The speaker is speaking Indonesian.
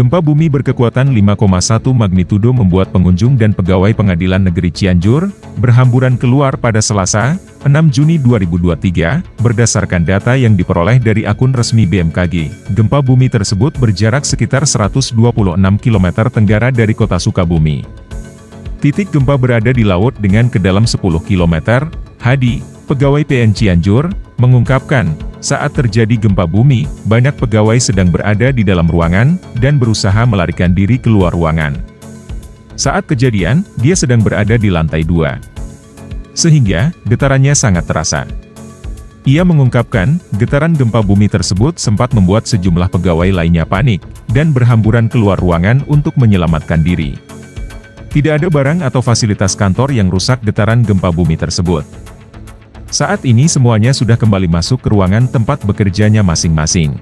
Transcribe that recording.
Gempa bumi berkekuatan 5,1 magnitudo membuat pengunjung dan pegawai pengadilan negeri Cianjur, berhamburan keluar pada Selasa, 6 Juni 2023, berdasarkan data yang diperoleh dari akun resmi BMKG. Gempa bumi tersebut berjarak sekitar 126 km tenggara dari kota Sukabumi. Titik gempa berada di laut dengan ke dalam 10 km, Hadi, pegawai PN Cianjur, mengungkapkan, saat terjadi gempa bumi, banyak pegawai sedang berada di dalam ruangan, dan berusaha melarikan diri keluar ruangan. Saat kejadian, dia sedang berada di lantai dua. Sehingga, getarannya sangat terasa. Ia mengungkapkan, getaran gempa bumi tersebut sempat membuat sejumlah pegawai lainnya panik, dan berhamburan keluar ruangan untuk menyelamatkan diri. Tidak ada barang atau fasilitas kantor yang rusak getaran gempa bumi tersebut. Saat ini semuanya sudah kembali masuk ke ruangan tempat bekerjanya masing-masing.